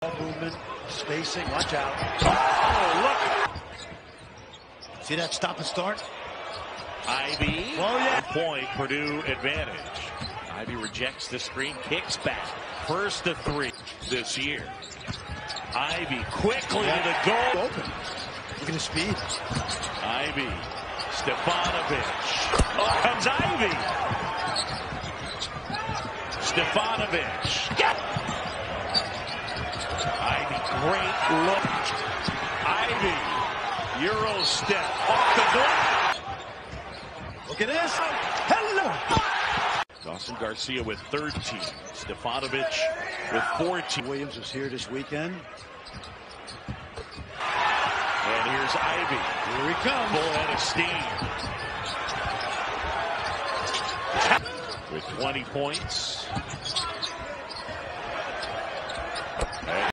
Ball movement, spacing, watch out. Oh, look! See that stop and start? Ivey. Oh, yeah. Point, Purdue advantage. Ivey rejects the screen, kicks back. First to three this year. Ivey quickly to the goal. Open. Look at his speed. Ivey. Stefanovic. Oh, comes Ivey. Stefanovic. Ivey, great look. Ivey. Euro step off the glass. Look at this. Hello. Dawson Garcia with 13. Stefanovic with 14. Williams is here this weekend. And here's Ivey. Here he comes. Full head of steam. With 20 points.